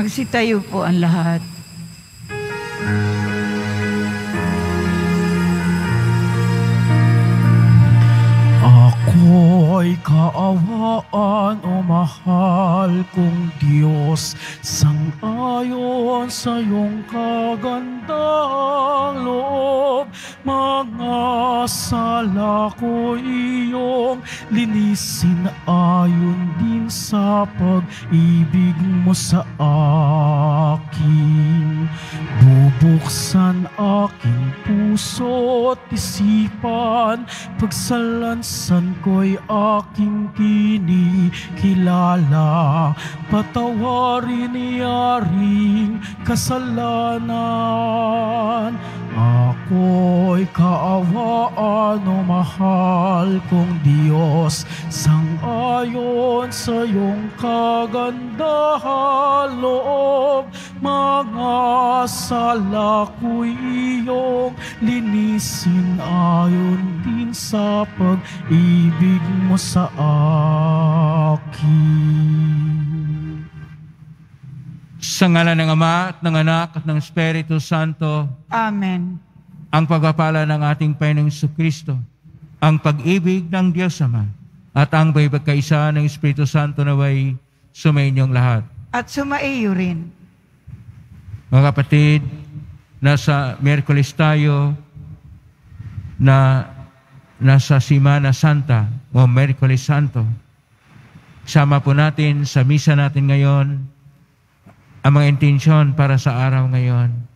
Magsitayo po ang lahat. Ako'y kaawaan o mahal kong Diyos Sang-ayon sa iyong kagandang loob Mga sala ko iyong linisin Ayon din sa pag-ibig mo sa akin. Bubuksan aking puso't isipan Pagsalansan ko'y aking kinikilala. Patawarin yaring kasalanan Ako'y kaawaan o mahal kong Diyos Sang-ayon sa iyong kagandahan loob Mga sala ko'y iyong linisin Ayon din sa pag-ibig mo sa akin Sa ngala ng Ama at ng Anak at ng Espiritu Santo, Amen. Ang pagpapala ng ating Panginoong Kristo, ang pag-ibig ng Diyos Ama, at ang pagkaisa ng Espiritu Santo naway sumainyong lahat. At sumaiyo rin. Mga kapatid, nasa Miyerkules tayo na nasa Simana Santa o Miyerkules Santo. Sama po natin sa misa natin ngayon ang mga intensyon para sa araw ngayon.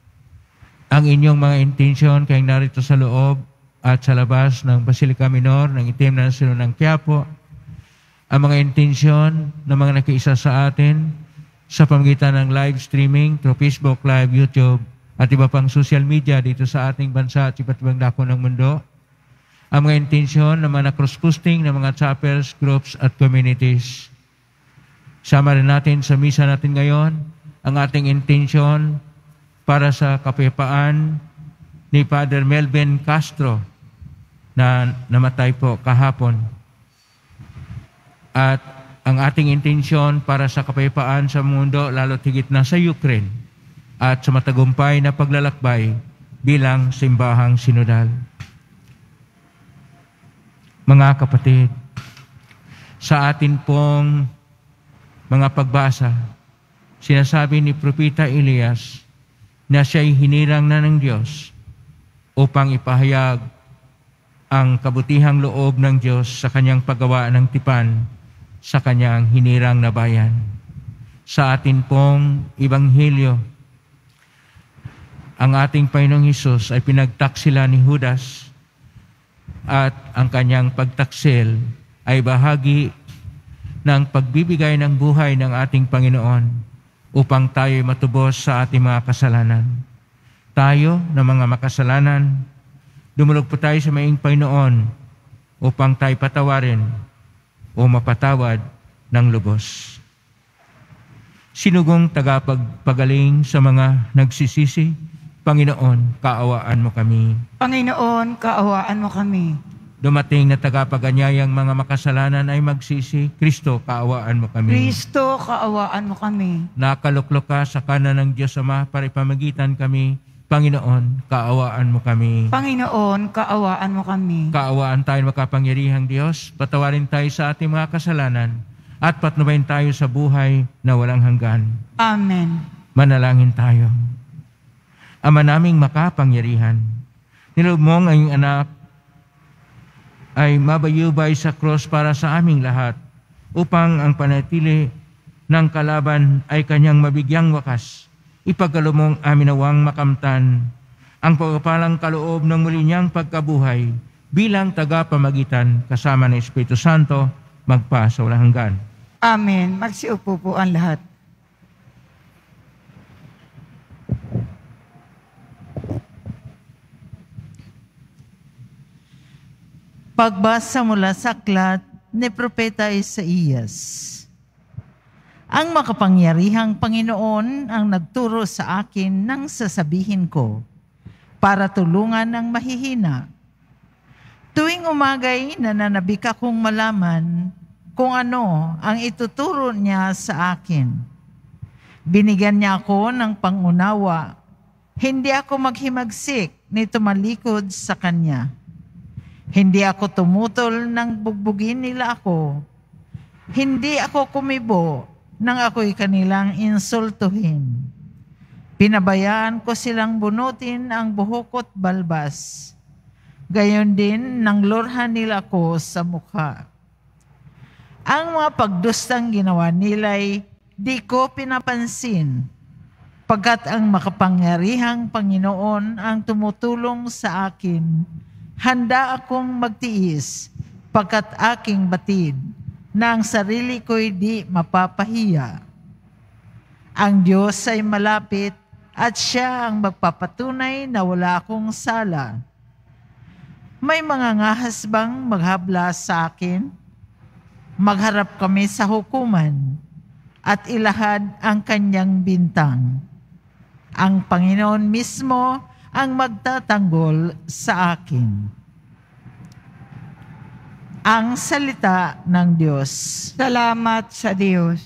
Ang inyong mga intensyon kayong narito sa loob at sa labas ng Basilica Minor ng Itim na Silo ng Quiapo. Ang mga intensyon ng mga nakiisa sa atin sa pamagitan ng live streaming through Facebook Live, YouTube, at iba pang social media dito sa ating bansa at iba't ibang dako ng mundo. Ang mga intensyon ng mga cross-posting ng mga chapels, groups at communities. Sama rin natin sa misa natin ngayon ang ating intensyon para sa kapayapaan ni Father Melvin Castro na namatay po kahapon. At ang ating intensyon para sa kapayapaan sa mundo, lalo higit na sa Ukraine, at sa matagumpay na paglalakbay bilang simbahang sinodal. Mga kapatid, sa atin pong mga pagbasa, sinasabi ni Propeta Elias na siya'y hinirang na ng Diyos upang ipahayag ang kabutihang loob ng Diyos sa kanyang paggawa ng tipan sa kanyang hinirang na bayan. Sa atin pong Ibanghilyo, ang ating Panginoong Hesus ay pinagtaksila ni Judas at ang kanyang pagtaksil ay bahagi ng pagbibigay ng buhay ng ating Panginoon upang tayo matubos sa ating mga kasalanan. Tayo na mga makasalanan, dumulog po tayo sa maing Panginoon upang tayo patawarin o mapatawad ng lubos. Sinugong tagapagpagaling sa mga nagsisisi, Panginoon, kaawaan mo kami. Panginoon, kaawaan mo kami. Dumating na tagapaganyayang mga makasalanan ay magsisi, Kristo, kaawaan mo kami. Kristo, kaawaan mo kami. Nakaluklok ka sa kanan ng Diyos Ama para ipamagitan kami, Panginoon, kaawaan mo kami. Panginoon, kaawaan mo kami. Kaawaan tayo makapangyarihang Diyos, patawarin tayo sa ating mga kasalanan, at patnubayin tayo sa buhay na walang hanggan. Amen. Manalangin tayo. Ama naming makapangyarihan, niloob mo ang iyong anak ay mabayubay sa cross para sa aming lahat upang ang panatili ng kalaban ay kanyang mabigyang wakas. Ipagkalumong amin nawang makamtan ang pagpapalang kaloob ng muli niyang pagkabuhay bilang tagapamagitan kasama ng Espiritu Santo magpa sa walang hanggan. Amen. Magsiupo po ang lahat. Pagbasa mula sa aklat ni Propeta Isaías. Ang makapangyarihang Panginoon ang nagturo sa akin ng sasabihin ko para tulungan ang mahihina. Tuwing umagay, nananabik akong malaman kung ano ang ituturo niya sa akin. Binigyan niya ako ng pangunawa. Hindi ako maghimagsik ni tumalikod sa Kanya. Hindi ako tumutol nang bugbugin nila ako. Hindi ako kumibo nang ako'y kanilang insultuhin. Pinabayaan ko silang bunutin ang buhokot balbas. Gayon din nang lurhan nila ko sa mukha. Ang mga pagdustang ginawa nila'y di ko pinapansin pagkat ang makapangyarihang Panginoon ang tumutulong sa akin, handa akong magtiis pagkat aking batid na ang sarili ko'y di mapapahiya. Ang Diyos ay malapit at siya ang magpapatunay na wala akong sala. May mga ngahas bang maghabla sa akin? Magharap kami sa hukuman at ilahad ang kanyang bintang. Ang Panginoon mismo ang magtatanggol sa akin. Ang salita ng Diyos. Salamat sa Diyos.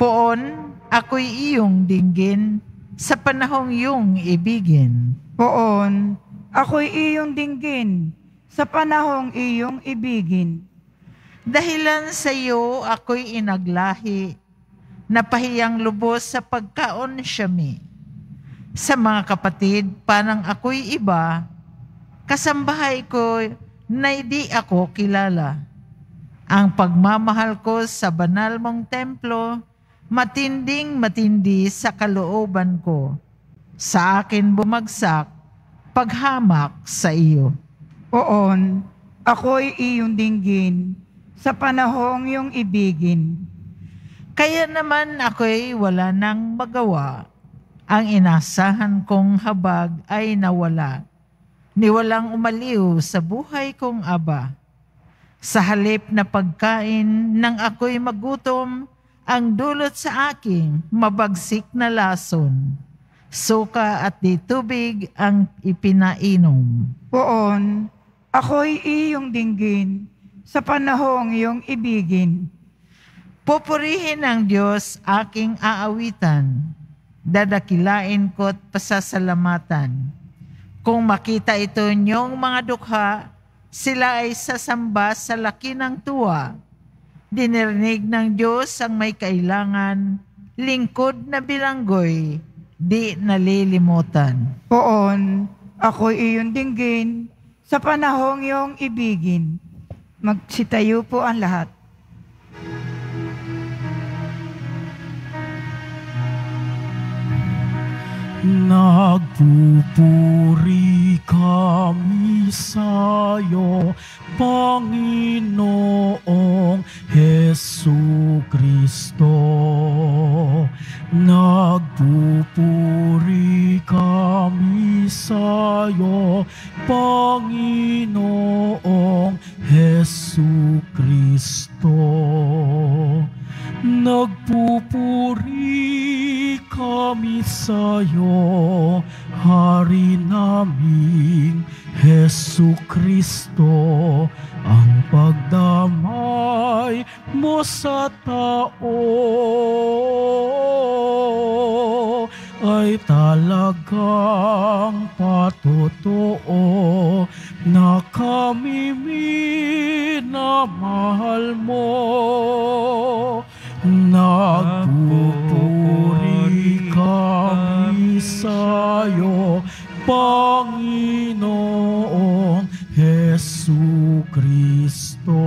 Poon, ako'y iyong dinggin sa panahong iyong ibigin. Poon, ako'y iyong dinggin sa panahong iyong ibigin. Dahilan sa iyo ako'y inaglahi, napahiyang lubos sa pagkaon siyami. Sa mga kapatid, parang ako'y iba, kasambahay ko na di ako kilala. Ang pagmamahal ko sa banal mong templo, matinding matindi sa kalooban ko. Sa akin bumagsak, paghamak sa iyo. Poon, ako'y iyong dinggin sa panahong iyong ibigin. Kaya naman ako'y wala nang magawa. Ang inasahan kong habag ay nawala. Niwalang umaliw sa buhay kong aba. Sa halip na pagkain nang ako'y magutom, ang dulot sa aking mabagsik na lason. Suka at di tubig ang ipinainom. Poon, ako'y iyong dinggin sa panahong iyong ibigin. Pupurihin ng Diyos aking aawitan. Dadakilain ko't pasasalamatan. Kung makita ito niyong mga dukha, sila ay sasamba sa laki ng tuwa. Dinirinig ng Diyos ang may kailangan, lingkod na bilanggoy, di nalilimutan. Poon, ako'y iyong dinggin sa panahong iyong ibigin. Magsitayo po ang lahat. Nagpupuri kami sa'yo, Panginoong Hesu Kristo. Nagpupuri kami sa'yo, Panginoong Hesu Kristo. Nagpupuri kami sa'yo, Hari naming Hesu Kristo, ang pagdamay mo sa tao ay talagang patotoo na kami minamahal mo. Nagpupuri kami sa'yo, Panginoong Hesu Kristo.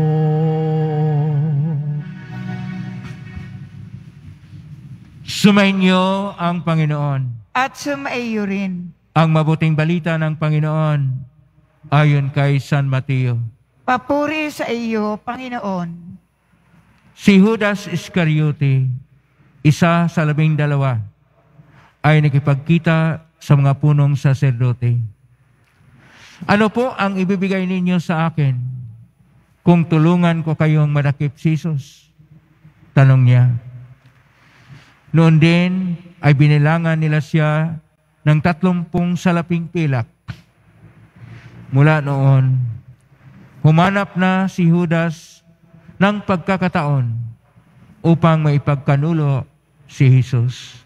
Sumainyo ang Panginoon. At sumaiyo rin. Ang mabuting balita ng Panginoon ayon kay San Mateo. Papuri sa iyo, Panginoon. Si Judas Iscariote, isa sa labing dalawa, ay nakipagkita sa mga punong saserdote. Ano po ang ibibigay ninyo sa akin kung tulungan ko kayong madakip si Jesus? Tanong niya. Noon din ay binilangan nila siya ng tatlumpung salaping pilak. Mula noon, humanap na si Judas ng pagkakataon upang maipagkanulo si Jesus.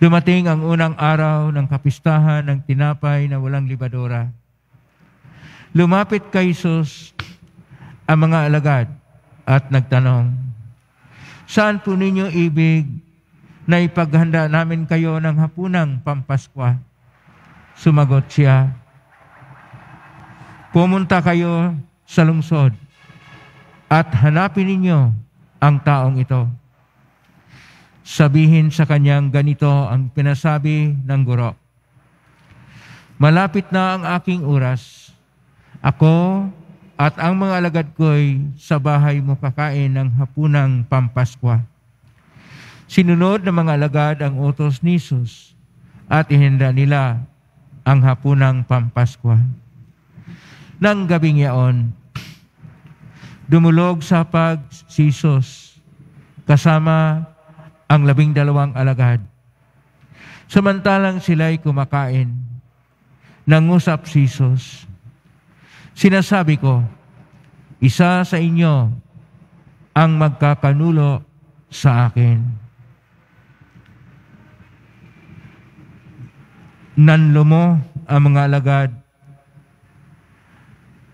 Dumating ang unang araw ng kapistahan ng tinapay na walang libadora. Lumapit kay Jesus ang mga alagad at nagtanong, Saan po ninyo ibig na ipaghanda namin kayo ng hapunang pampaskwa? Sumagot siya, Pumunta kayo sa lungsod at hanapin ninyo ang taong ito. Sabihin sa kanyang ganito ang pinasabi ng guro. Malapit na ang aking oras. Ako at ang mga alagad ko'y sa bahay mo kakain ng hapunang pampaskwa. Sinunod ng mga alagad ang utos ni Jesus at ihinda nila ang hapunang pampaskwa. Nang gabing yaon, dumulog sa pagsisos kasama ang labing dalawang alagad. Samantalang sila'y kumakain, nangusap si Jesus. Sinasabi ko, isa sa inyo ang magkakanulo sa akin. Nanlo mo ang mga alagad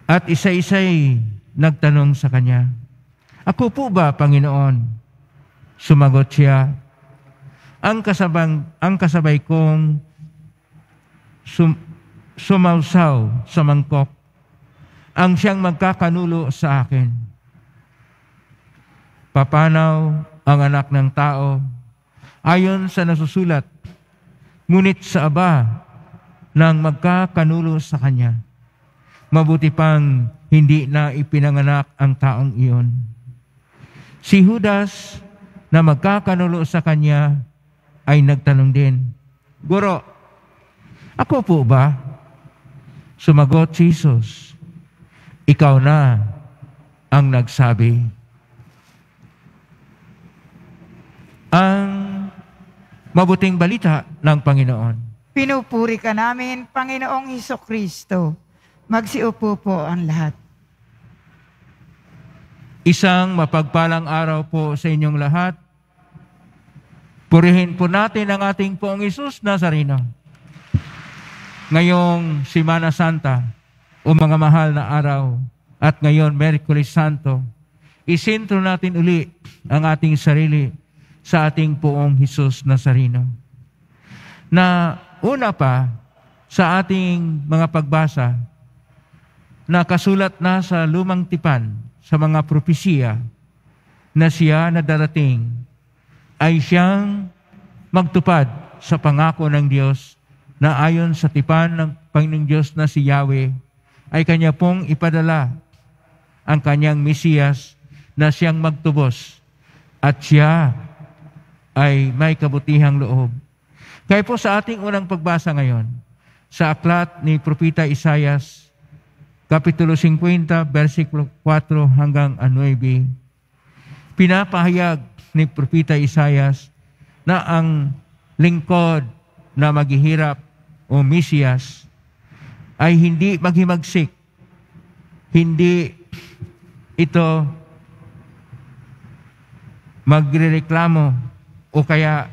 at isa-isa'y nagtanong sa kanya, Ako po ba, Panginoon? Sumagot siya, ang kasabang ang kasabay kong sum, sumausaw sa mangkok ang siyang magkakanulo sa akin. Papanaw ang anak ng tao ayon sa nasusulat, ngunit sa aba ng magkakanulo sa kanya mabuti pang hindi na ipinanganak ang taong iyon. Si Judas na magkakanulo sa kanya ay nagtanong din, Guro, ako po ba? Sumagot si Jesus, Ikaw na ang nagsabi. Ang mabuting balita ng Panginoon. Pinupuri ka namin, Panginoong Heso Kristo. Magsiupo po ang lahat. Isang mapagpalang araw po sa inyong lahat. Purihin po natin ang ating poong Isus Nazareno. Ngayong Simana Santa, o mga mahal na araw, at ngayon Merkulis Santo, isintro natin uli ang ating sarili sa ating poong Hesus Nazareno. Na una pa, sa ating mga pagbasa, na kasulat na sa lumang tipan sa mga propesiya na siya na darating ay siyang magtupad sa pangako ng Diyos na ayon sa tipan ng Panginoong Diyos na si Yahweh ay kanya pong ipadala ang kanyang Mesiyas na siyang magtubos at siya ay may kabutihang loob. Kaya po sa ating unang pagbasa ngayon, sa aklat ni Propita Isayas, Kapitulo 50, versikulo 4 hanggang 9, pinapahayag ni Propita Isayas na ang lingkod na maghihirap o Mesiyas ay hindi maghimagsik. Hindi ito magrereklamo o kaya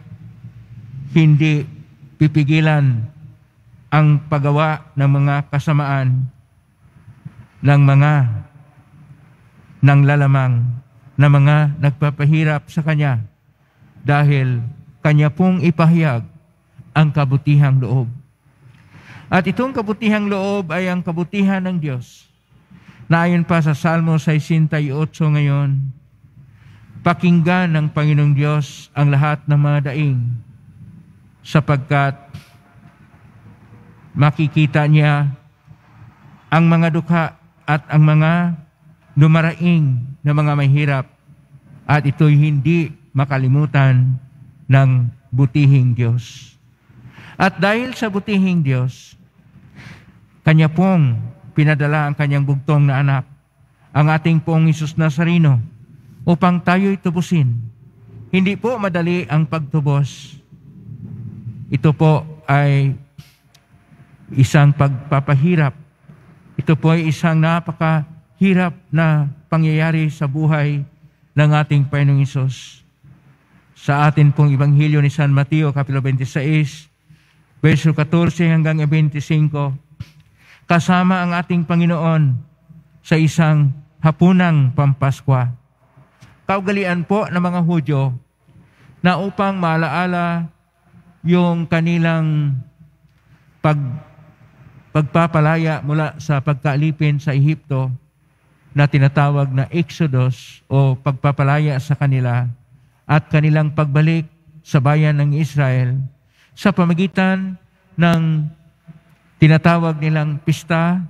hindi pipigilan ang paggawa ng mga kasamaan ng mga ng lalamang na mga nagpapahirap sa Kanya dahil Kanya pong ipahayag ang kabutihang loob. At itong kabutihang loob ay ang kabutihan ng Diyos. Na ayon pa sa Salmo 68 ngayon, pakinggan ng Panginoong Diyos ang lahat ng mga daing sapagkat makikita niya ang mga dukha at ang mga numaraing na mga mahirap at ito'y hindi makalimutan ng butihing Diyos. At dahil sa butihing Diyos, Kanya pong pinadala ang Kanyang bugtong na anak, ang ating pong Isus Nazareno, upang tayo'y tubusin. Hindi po madali ang pagtubos. Ito po ay isang pagpapahirap ito po ay isang napakahirap na pangyayari sa buhay ng ating Panginoong Isos. Sa atin pong Ebanghelyo ni San Mateo, Kapilo 26, verso 14 hanggang 25, kasama ang ating Panginoon sa isang hapunang pampaskwa. Kaugalian po ng mga Hudyo na upang maalaala yung kanilang pag, pagpapalaya mula sa pagkaalipin sa Ehipto na tinatawag na Exodus o pagpapalaya sa kanila at kanilang pagbalik sa bayan ng Israel sa pamagitan ng tinatawag nilang pista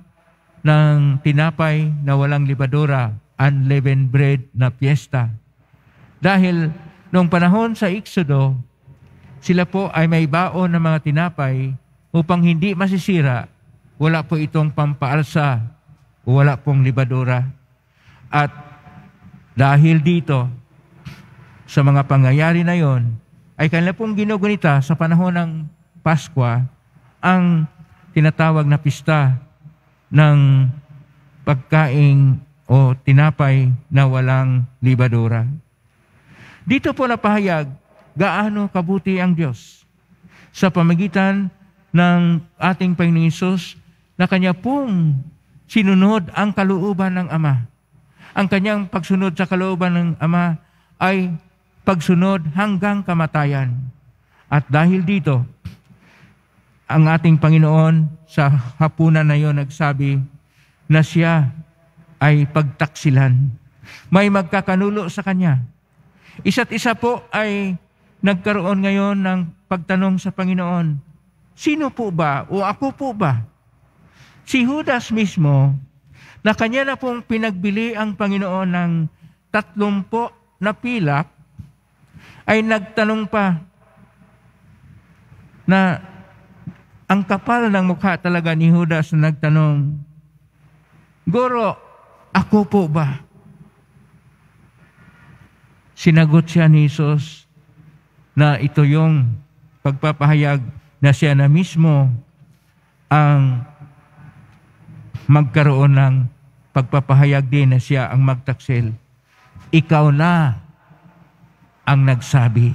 ng tinapay na walang libadura, unleavened bread na fiesta. Dahil noong panahon sa Exodo, sila po ay may baon ng mga tinapay upang hindi masisira, wala po itong pampaalsa wala pong libadura. At dahil dito, sa mga pangyayari na yon, ay kanila pong ginugunita sa panahon ng Pasko ang tinatawag na pista ng pagkaing o tinapay na walang libadura. Dito po napahayag gaano kabuti ang Diyos sa pamagitan ng ating Panginoong Isus na Kanya pong sinunod ang kalooban ng Ama. Ang Kanyang pagsunod sa kalooban ng Ama ay pagsunod hanggang kamatayan. At dahil dito, ang ating Panginoon sa hapunan na yon nagsabi na siya ay pagtaksilan. May magkakanulo sa Kanya. Isa't isa po ay nagkaroon ngayon ng pagtanong sa Panginoon, sino po ba o ako po ba? Si Judas mismo, na kanya na pong pinagbili ang Panginoon ng tatlumpo na pilak, ay nagtanong pa na ang kapal ng mukha talaga ni Judas na nagtanong, Guro, ako po ba? Sinagot siya ni Jesus, na ito yung pagpapahayag na siya na mismo ang magkaroon ng pagpapahayag din na siya ang magtaksil. Ikaw na ang nagsabi.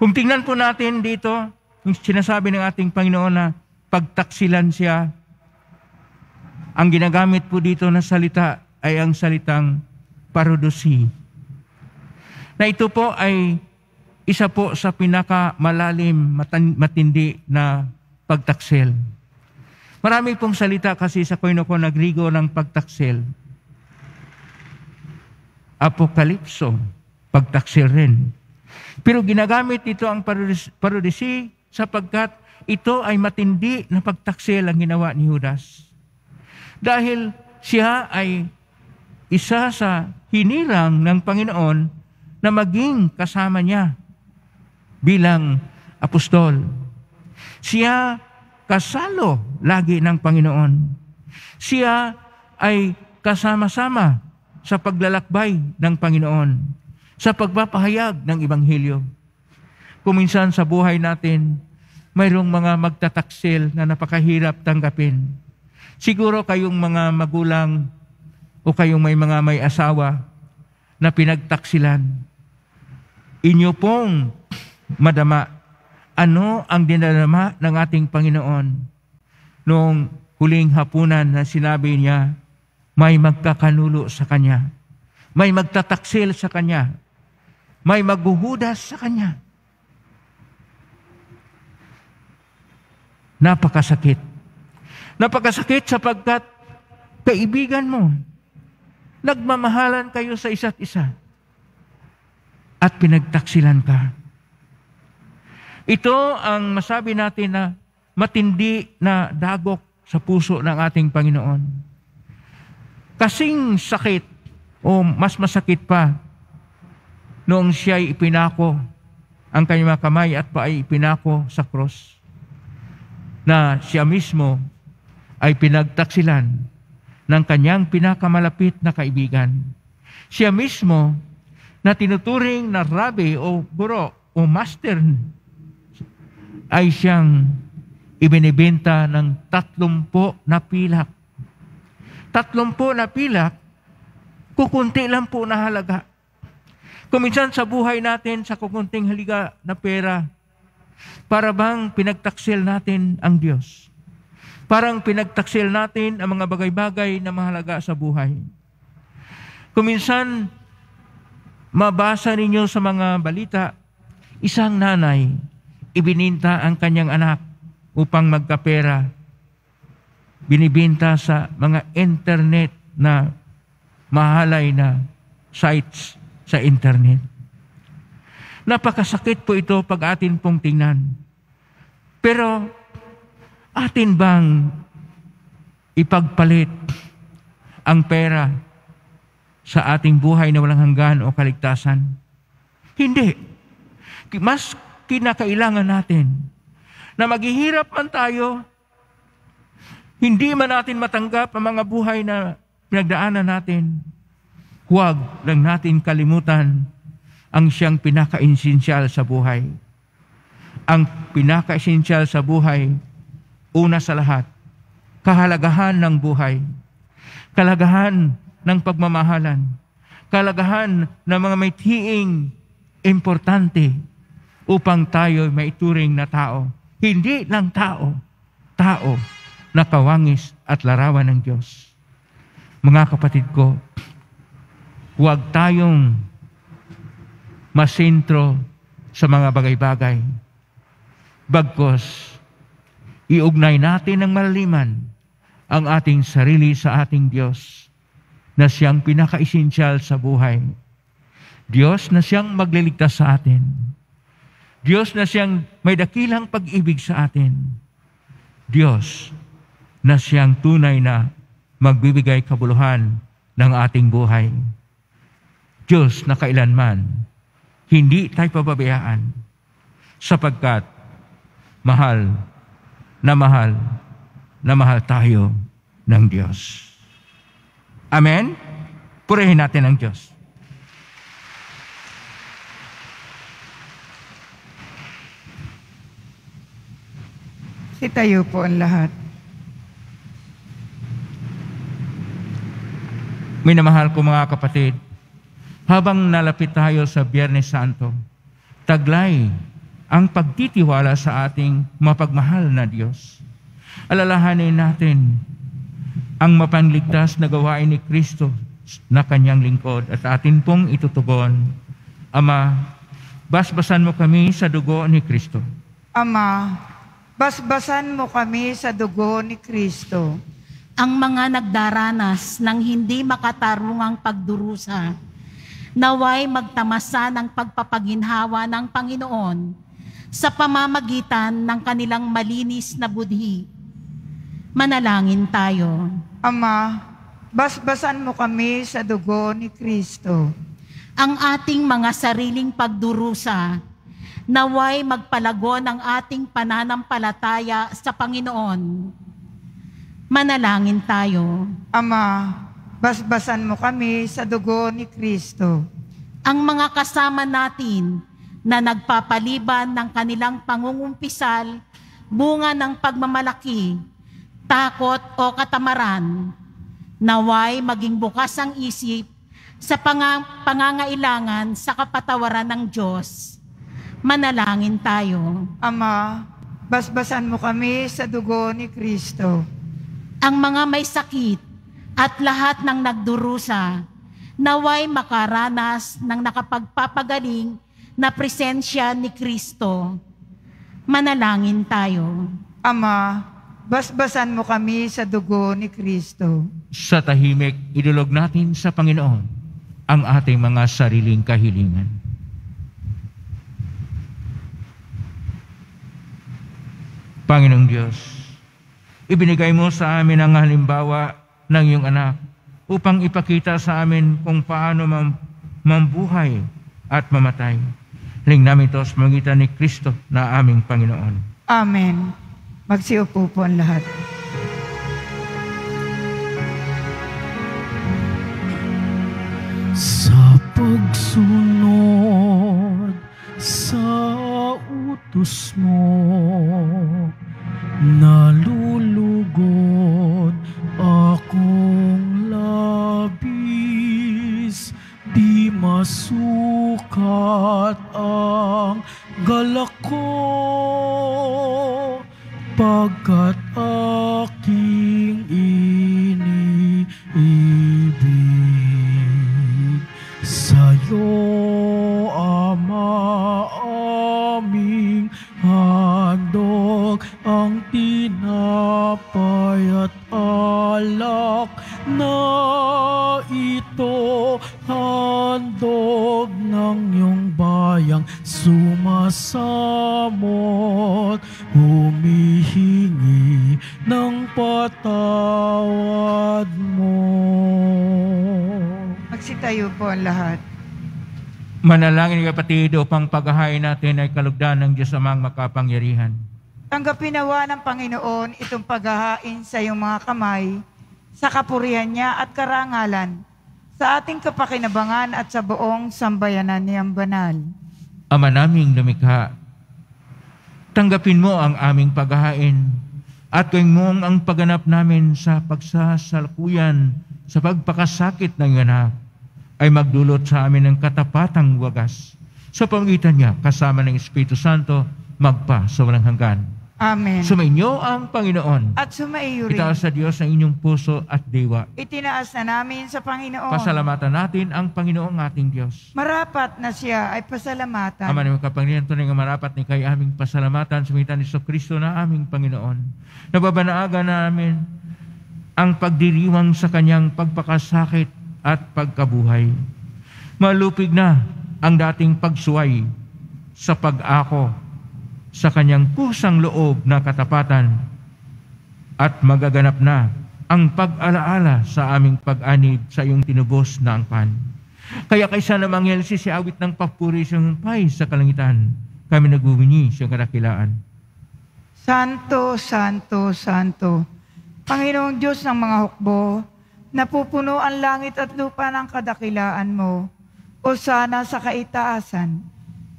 Kung tingnan po natin dito, yung sinasabi ng ating Panginoon na pagtaksilan siya, ang ginagamit po dito na salita ay ang salitang parodosi na ito po ay isa po sa pinakamalalim, matindi na pagtaksel. Marami pong salita kasi sa koino ko nagrigo ng pagtaksel. Apokalipso, pagtaksel rin. Pero ginagamit ito ang parodisi sapagkat ito ay matindi na pagtaksel ang ginawa ni Judas. Dahil siya ay isa sa hinirang ng Panginoon na maging kasama niya bilang apostol. Siya kasalo lagi ng Panginoon. Siya ay kasama-sama sa paglalakbay ng Panginoon, sa pagpapahayag ng Ebanghelyo. Kuminsan sa buhay natin, mayroong mga magtataksil na napakahirap tanggapin. Siguro kayong mga magulang o kayong may mga may asawa na pinagtaksilan inyo pong madama ano ang dinadama ng ating Panginoon noong huling hapunan na sinabi niya, may magkakanulo sa Kanya, may magtataksil sa Kanya, may maghuhudas sa Kanya. Napakasakit. Napakasakit sapagkat kaibigan mo, nagmamahalan kayo sa isa't isa at pinagtaksilan ka. Ito ang masabi natin na matindi na dagok sa puso ng ating Panginoon. Kasing sakit o mas masakit pa noong siya'y ipinako ang kanyang kamay at paay ipinako sa cross na siya mismo ay pinagtaksilan ng kanyang pinakamalapit na kaibigan. Siya mismo na tinuturing na rabi o guro o master ay siyang ibinibenta ng tatlumpo na pilak. Tatlumpo na pilak kukunti lang po na halaga. Kuminsan sa buhay natin, sa kukunting haliga na pera, para bang pinagtaksil natin ang Diyos. Parang pinagtaksil natin ang mga bagay-bagay na mahalaga sa buhay. Kuminsan, mabasa ninyo sa mga balita, isang nanay, ibininta ang kanyang anak upang magkapera. Binibinta sa mga internet na mahalay na sites sa internet. Napakasakit po ito pag atin pong tingnan. Pero atin bang ipagpalit ang pera sa ating buhay na walang hanggan o kaligtasan? Hindi. Mas kinakailangan natin na maghihirap man tayo, hindi man natin matanggap ang mga buhay na pinagdaanan natin, huwag lang natin kalimutan ang siyang pinaka-esensyal sa buhay. Ang pinaka-esensyal sa buhay, una sa lahat, kahalagahan ng buhay, kalagahan ng pagmamahalan, kalagahan ng mga may tiing importante upang tayo may turing na tao. Hindi lang tao, tao na kawangis at larawan ng Diyos. Mga kapatid ko, huwag tayong masentro sa mga bagay-bagay. Bagkos, iugnay natin ng malaliman ang ating sarili sa ating Diyos na siyang pinaka-esensyal sa buhay. Diyos na siyang magliligtas sa atin. Diyos na siyang may dakilang pag-ibig sa atin. Diyos na siyang tunay na magbibigay kabuluhan ng ating buhay. Diyos na kailanman hindi tayo pababayaan sapagkat mahal na mahal na mahal tayo ng Diyos. Amen? Purihin natin ang Diyos. Sitayo po ang lahat. Minamahal ko mga kapatid, habang nalapit tayo sa Biyernes Santo, taglay ang pagtitiwala sa ating mapagmahal na Diyos. Alalahanin natin ang mapanligtas na gawain ni Kristo na kanyang lingkod at atin pong itutugon. Ama, basbasan mo kami sa dugo ni Kristo. Ama, basbasan mo kami sa dugo ni Kristo. ang mga nagdaranas ng hindi makatarungang pagdurusa naway magtamasa ng pagpapaginhawa ng Panginoon sa pamamagitan ng kanilang malinis na budhi. Manalangin tayo. Ama, basbasan mo kami sa dugo ni Kristo. Ang ating mga sariling pagdurusa, naway magpalago ng ating pananampalataya sa Panginoon. Manalangin tayo. Ama, basbasan mo kami sa dugo ni Kristo. ang mga kasama natin na nagpapaliban ng kanilang pangungumpisal, bunga ng pagmamalaki, takot o katamaran, naway maging bukas ang isip sa panga- pangangailangan sa kapatawaran ng Diyos. Manalangin tayo. Ama, basbasan mo kami sa dugo ni Kristo. Ang mga may sakit at lahat ng nagdurusa, naway makaranas ng nakapagpapagaling na presensya ni Kristo. Manalangin tayo. Ama, basbasan mo kami sa dugo ni Kristo. Sa tahimik, idulog natin sa Panginoon ang ating mga sariling kahilingan. Panginoong Diyos, ibinigay mo sa amin ang halimbawa ng iyong anak upang ipakita sa amin kung paano mam- mambuhay at mamatay. Ling namin ito sa magitan ni Kristo na aming Panginoon. Amen. Magsiupo po ang lahat. Sa pagsunod sa utos mo nalulugod akong labis di masukat ang galak ko pagkat aking iniibig sa'yo, Ama. Handog ang tinapay at alak na ito handog ng iyong bayang sumasamot humihingi ng patawad mo. Magsitayo po ang lahat. Manalangin kapatid upang paghahain natin ay kalugdan ng Diyos amang makapangyarihan. Tanggapin nawa ng Panginoon itong paghahain sa iyong mga kamay, sa kapurihan niya at karangalan, sa ating kapakinabangan at sa buong sambayanan niyang banal. Ama naming lumikha, tanggapin mo ang aming paghahain at mo ang pagganap namin sa pagsasalukuyan sa pagpakasakit ng anak ay magdulot sa amin ng katapatang wagas. Sa pamagitan niya, kasama ng Espiritu Santo, magpa sa walang hanggan. Amen. Sumainyo ang Panginoon. At sumaiyo rin. Itaas sa Diyos ang inyong puso at diwa. Itinaas na namin sa Panginoon. Pasalamatan natin ang Panginoong ating Diyos. Marapat na siya ay pasalamatan. Ama ng kapangyarihan tunay nga marapat ni kay aming pasalamatan sa ni Kristo na aming Panginoon. Nababanaagan namin ang pagdiriwang sa kanyang pagpakasakit at pagkabuhay. Malupig na ang dating pagsuway sa pag-ako sa kanyang kusang loob na katapatan at magaganap na ang pag-alaala sa aming pag-anib sa iyong tinubos na angkan. Kaya kaysa na mangyal si awit ng papuri sa humpay sa kalangitan, kami nagwawini sa kadakilaan. Santo, Santo, Santo, Panginoong Diyos ng mga hukbo, napupuno ang langit at lupa ng kadakilaan mo, o sana sa kaitaasan.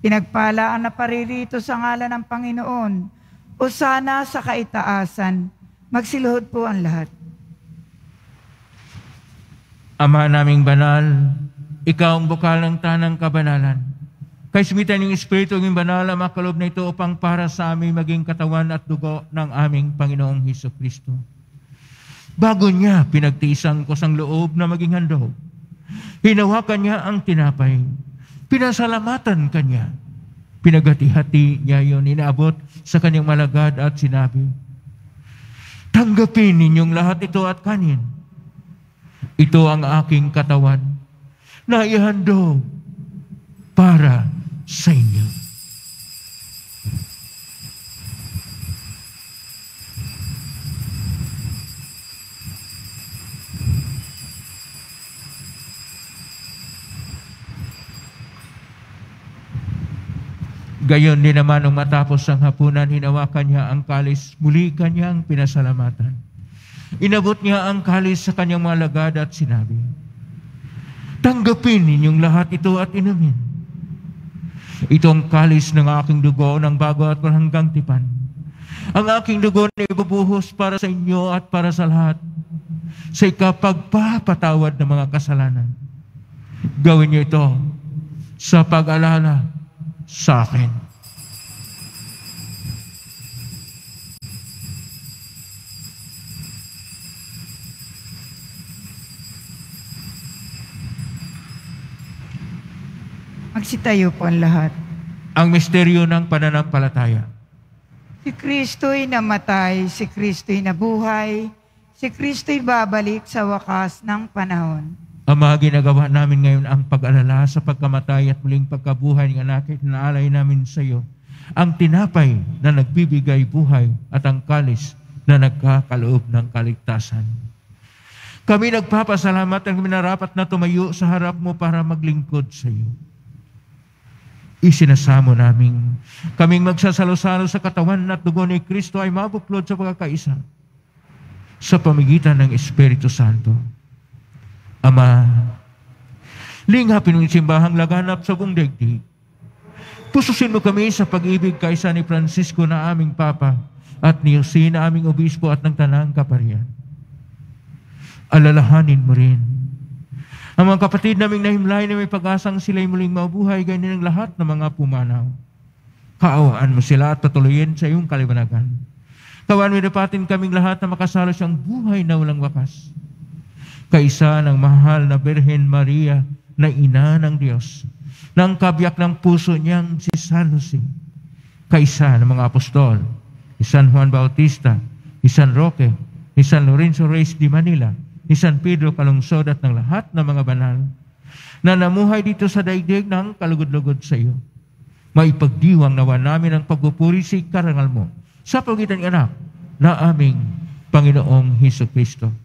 Pinagpala ang naparirito sa ngalan ng Panginoon, o sana sa kaitaasan. Magsiluhod po ang lahat. Ama naming banal, ikaw ang bukal ng tanang kabanalan. Kay sumitan yung Espiritu ng banal ang makalob na ito upang para sa amin maging katawan at dugo ng aming Panginoong Heso Kristo. Bago niya, pinagtiisan ko sang loob na maging handog. Hinawakan niya ang tinapay. Pinasalamatan kanya. Pinagati-hati niya yon inaabot sa kanyang malagad at sinabi, Tanggapin ninyong lahat ito at kanin. Ito ang aking katawan na ihandog para sa inyo. Gayon din naman nung matapos ang hapunan, hinawakan niya ang kalis, muli kanyang pinasalamatan. Inabot niya ang kalis sa kanyang mga lagad at sinabi, Tanggapin ninyong lahat ito at inumin. Ito ang kalis ng aking dugo ng bago at hanggang tipan. Ang aking dugo na ibubuhos para sa inyo at para sa lahat sa ikapagpapatawad ng mga kasalanan. Gawin niyo ito sa pag-alala sa akin. Magsitayo po ang lahat. Ang misteryo ng pananampalataya. Si Kristo'y namatay, si Kristo'y nabuhay, si Kristo'y babalik sa wakas ng panahon. Ama, ginagawa namin ngayon ang pag-alala sa pagkamatay at muling pagkabuhay ng anak at naalay namin sa iyo. Ang tinapay na nagbibigay buhay at ang kalis na nagkakaloob ng kaligtasan. Kami nagpapasalamat at kami na tumayo sa harap mo para maglingkod sa iyo. Isinasamo namin kaming magsasalo-salo sa katawan at dugo ni Kristo ay mabuklod sa pagkakaisa sa pamigitan ng Espiritu Santo. Ama, lingapin mo yung simbahang laganap sa buong daigdig. Pususin mo kami sa pag-ibig kaysa ni Francisco na aming Papa at ni Jose na aming Obispo at ng Tanang Kaparian. Alalahanin mo rin ang mga kapatid naming nahimlay na may pag-asang sila'y muling mabuhay ganyan ng lahat ng mga pumanaw. Kaawaan mo sila at patuloyin sa iyong kalibanagan. Kawan dapatin kaming lahat na makasalo siyang buhay na walang wakas. Kaisa ng mahal na Birhen Maria na ina ng Diyos, ng kabyak ng puso niyang si San Jose. Kaisa ng mga apostol, ni San Juan Bautista, ni San Roque, ni San Lorenzo Reyes de Manila, ni San Pedro Kalungsod at ng lahat ng mga banal na namuhay dito sa daigdig ng kalugod-lugod sa iyo. Maipagdiwang nawa namin ang pagpupuri sa ikarangal mo sa pagitan ng anak na aming Panginoong Heso Kristo.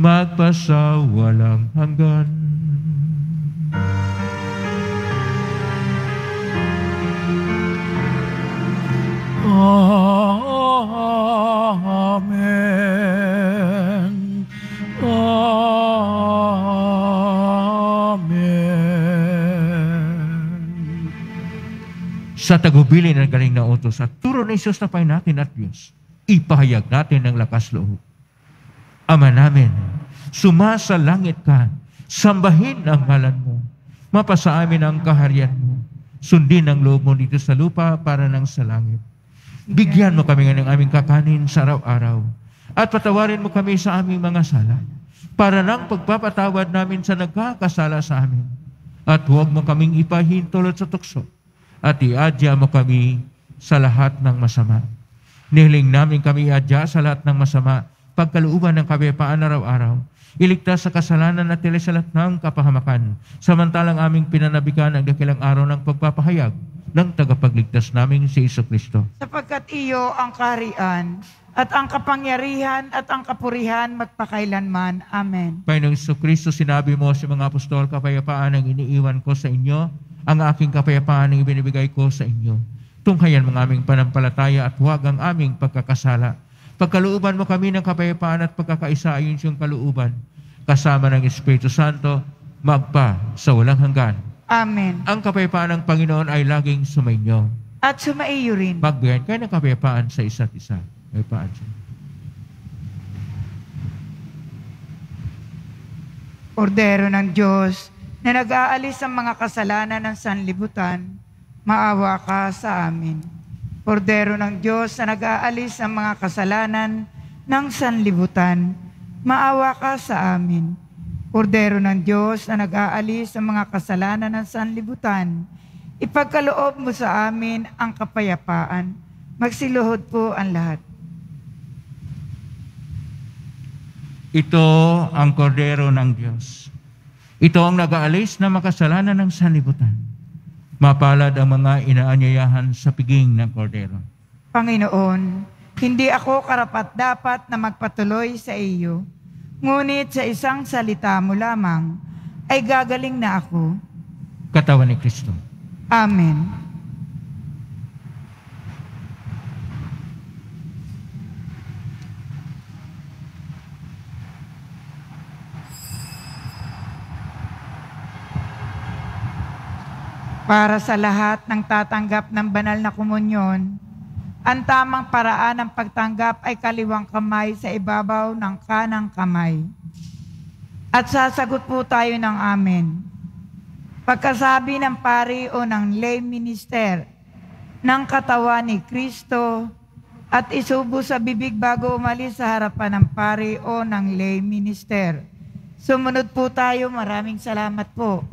magpasawalang hanggan. Amen. Amen. Sa tagubilin ng galing na utos at turo ni Jesus na Panginoon natin at Diyos, ipahayag natin ng lakas loob. Ama namin, sumasa langit ka, sambahin ang ngalan mo, mapasa amin ang kaharian mo, sundin ang loob mo dito sa lupa para ng sa langit. Bigyan mo kami ng aming kakanin sa araw-araw at patawarin mo kami sa aming mga sala para ng pagpapatawad namin sa nagkakasala sa amin. At huwag mo kaming ipahintulot sa tukso at iadya mo kami sa lahat ng masama. Nihiling namin kami iadya sa lahat ng masama pagkalooban ng kapayapaan araw-araw. Iligtas sa kasalanan at tilisalat ng kapahamakan, samantalang aming pinanabikan ang dakilang araw ng pagpapahayag ng tagapagligtas naming si Iso Kristo. Sapagkat iyo ang kaharian at ang kapangyarihan at ang kapurihan magpakailanman. Amen. Panginoong Iso Kristo, sinabi mo sa mga apostol, kapayapaan ang iniiwan ko sa inyo, ang aking kapayapaan ang ibinibigay ko sa inyo. Tunghayan ang aming panampalataya at huwag ang aming pagkakasala. Pagkalooban mo kami ng kapayapaan at pagkakaisa ayon sa iyong kalooban, kasama ng Espiritu Santo, magpa sa walang hanggan. Amen. Ang kapayapaan ng Panginoon ay laging sumainyo. At sumaiyo rin. Magbigayan kayo ng kapayapaan sa isa't isa. Kapayapaan sa Kordero ng Diyos, na nag-aalis ang mga kasalanan ng sanlibutan, maawa ka sa amin. Kordero ng Diyos na nag-aalis ang mga kasalanan ng sanlibutan, maawa ka sa amin. Kordero ng Diyos na nag-aalis ang mga kasalanan ng sanlibutan, ipagkaloob mo sa amin ang kapayapaan. Magsiluhod po ang lahat. Ito ang kordero ng Diyos. Ito ang nag-aalis na makasalanan ng sanlibutan. Mapalad ang mga inaanyayahan sa piging ng kordero. Panginoon, hindi ako karapat-dapat na magpatuloy sa iyo, ngunit sa isang salita mo lamang ay gagaling na ako. Katawan ni Kristo. Amen. Para sa lahat ng tatanggap ng banal na komunyon, ang tamang paraan ng pagtanggap ay kaliwang kamay sa ibabaw ng kanang kamay. At sasagot po tayo ng amen. Pagkasabi ng pari o ng lay minister ng katawan ni Kristo at isubo sa bibig bago umalis sa harapan ng pari o ng lay minister. Sumunod po tayo. Maraming salamat po.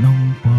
能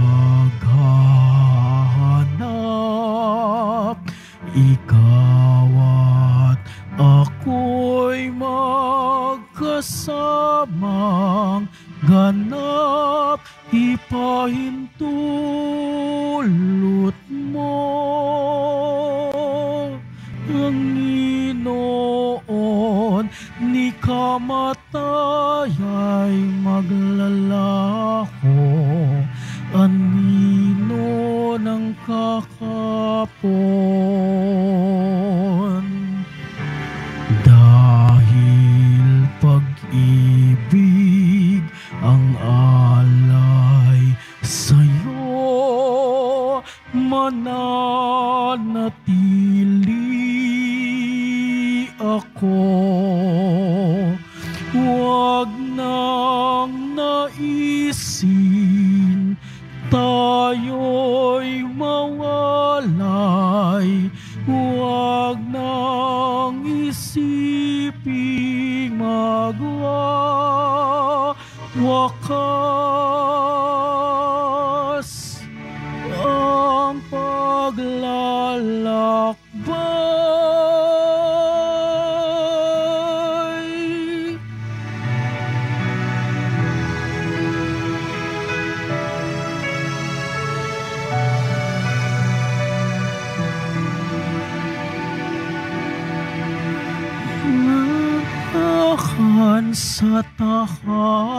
Nanakan sa tahanang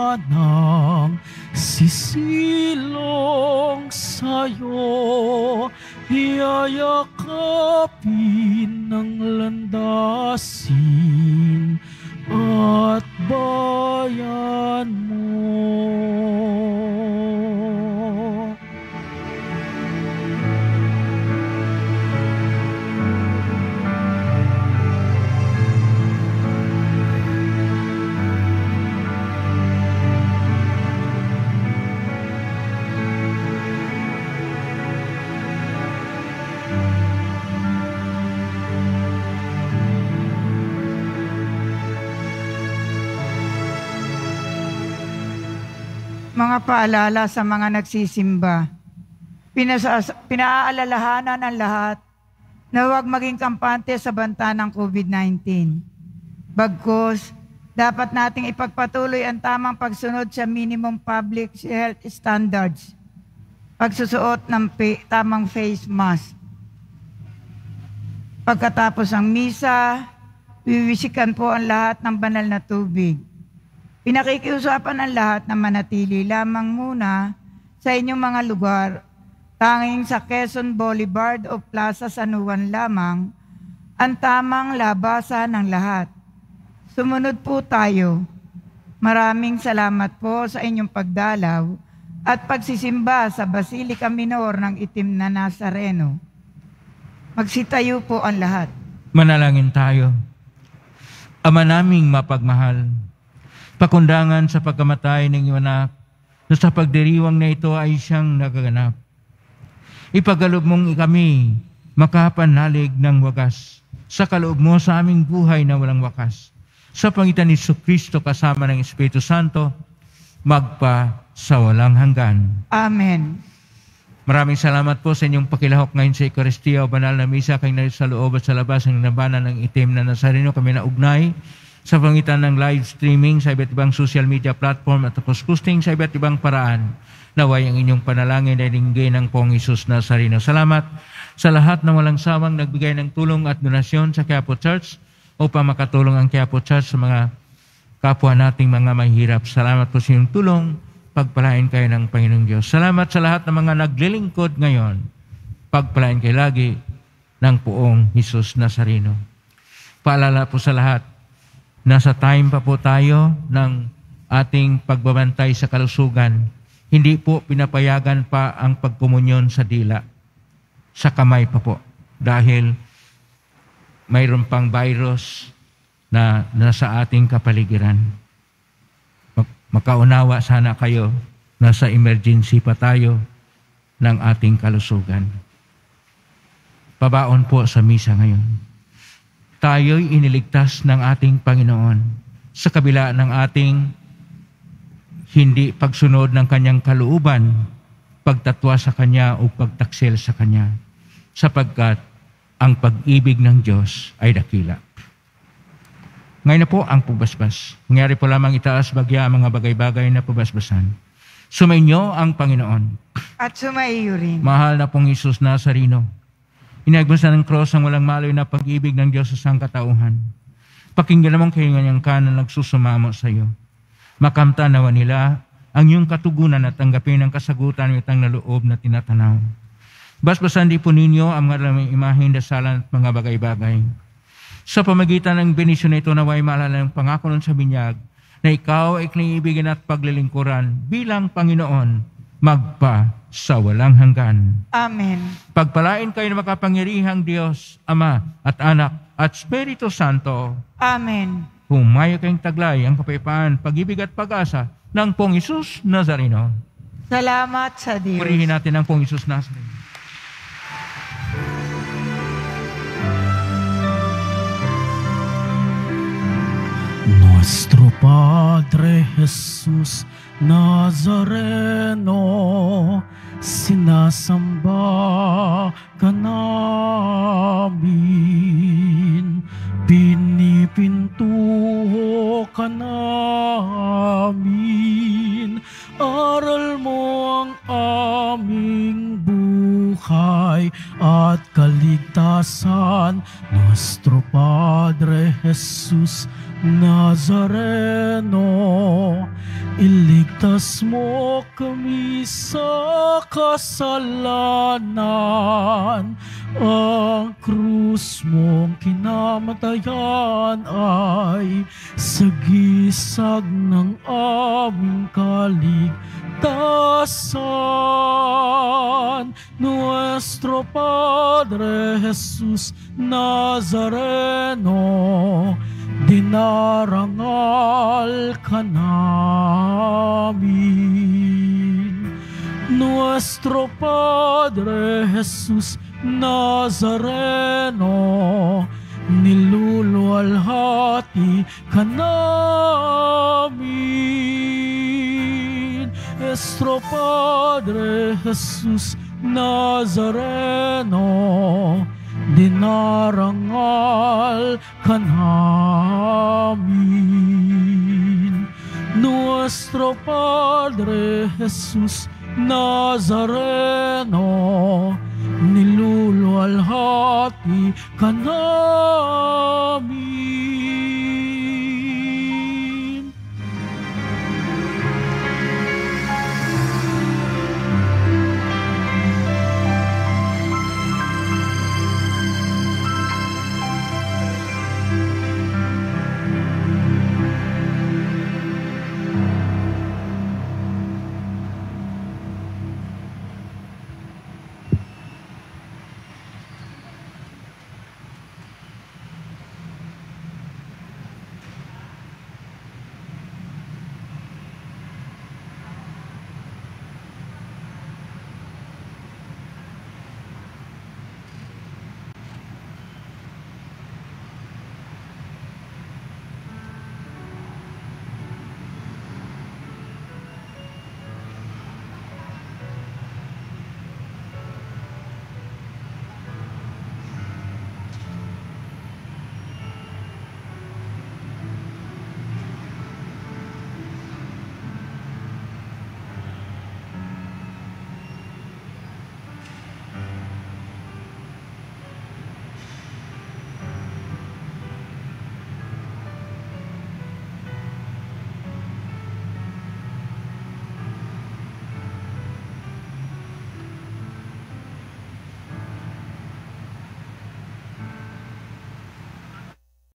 sisilong sa'yo Yayakapin ng landasin at bayan mo Mga paalala sa mga nagsisimba. Pinasa- pinaalalahanan ang lahat na huwag maging kampante sa banta ng COVID-19. Bagkus, dapat nating ipagpatuloy ang tamang pagsunod sa minimum public health standards. Pagsusuot ng pa- tamang face mask. Pagkatapos ng misa, wiwisikan po ang lahat ng banal na tubig. Pinakikiusapan ang lahat na manatili lamang muna sa inyong mga lugar, tanging sa Quezon Boulevard o Plaza San Juan lamang, ang tamang labasan ng lahat. Sumunod po tayo. Maraming salamat po sa inyong pagdalaw at pagsisimba sa Basilica Minor ng Itim na Nazareno. Magsitayo po ang lahat. Manalangin tayo. Ama naming mapagmahal, pakundangan sa pagkamatay ng iyong anak, na sa pagdiriwang na ito ay siyang nagaganap. Ipagalob mong kami makapanalig ng wagas sa kaloob mo sa aming buhay na walang wakas. Sa pangitan ni Kristo kasama ng Espiritu Santo, magpa sa walang hanggan. Amen. Maraming salamat po sa inyong pakilahok ngayon sa Eucharistia o Banal na Misa kay na sa loob at sa labas ng nabanan ng itim na Nazareno kami na ugnay sa pangitan ng live streaming sa iba't ibang social media platform at posting sa iba't ibang paraan. Naway ang inyong panalangin ay linggay ng pong Isus Nazareno. Salamat sa lahat ng walang sawang nagbigay ng tulong at donasyon sa Quiapo Church upang makatulong ang Quiapo Church sa mga kapwa nating mga mahirap. Salamat po sa inyong tulong pagpalain kayo ng Panginoong Diyos. Salamat sa lahat ng mga naglilingkod ngayon. Pagpalain kayo lagi ng poong Jesus Nazareno. Paalala po sa lahat, nasa time pa po tayo ng ating pagbabantay sa kalusugan. Hindi po pinapayagan pa ang pagkomunyon sa dila. Sa kamay pa po. Dahil mayroon pang virus na nasa ating kapaligiran makaunawa sana kayo na sa emergency pa tayo ng ating kalusugan. Pabaon po sa misa ngayon. Tayo'y iniligtas ng ating Panginoon sa kabila ng ating hindi pagsunod ng kanyang kalooban, pagtatwa sa kanya o pagtaksil sa kanya, sapagkat ang pag-ibig ng Diyos ay dakila. Ngayon na po ang pagbasbas. Nangyari po lamang itaas bagya ang mga bagay-bagay na pabasbasan. Sumainyo ang Panginoon. At sumaiyo rin. Mahal na pong Isus Nazareno. Inagbasan ng cross ang walang maloy na pag-ibig ng Diyos sa sangkatauhan. Pakinggan naman kayo ngayong kanan nagsusumamo sa iyo. Makamta nawa nila ang iyong katugunan at tanggapin ang kasagutan ng itang na loob na tinatanaw. Basbasan di po ninyo ang mga lamang imahin, dasalan at mga bagay-bagay sa pamagitan ng benisyon na ito, naway maalala ng pangako nun sa binyag na ikaw ay kiniibigin at paglilingkuran bilang Panginoon magpa sa walang hanggan. Amen. Pagpalain kayo ng makapangyarihang Diyos, Ama at Anak at Espiritu Santo. Amen. Humayo kayong taglay ang kapayapaan, pag-ibig at pag-asa ng Pong Isus Nazareno. Salamat sa Diyos. Purihin natin ang Pong Isus Nazareno. Nuestro Padre Jesús Nazareno, sinasamba ka namin, kasalanan. Ang krus mong kinamatayan ay sagisag ng aming kaligtasan. Nuestro Padre Jesus Nazareno, dinarangal ka namin. Nuestro Padre Jesus Nazareno, niluluwalhati ka namin. Nuestro Padre Jesus Nazareno, dinarangal ka namin. Nuestro Padre Jesus Nazareno, Nazareno, nilulualhati ka namin.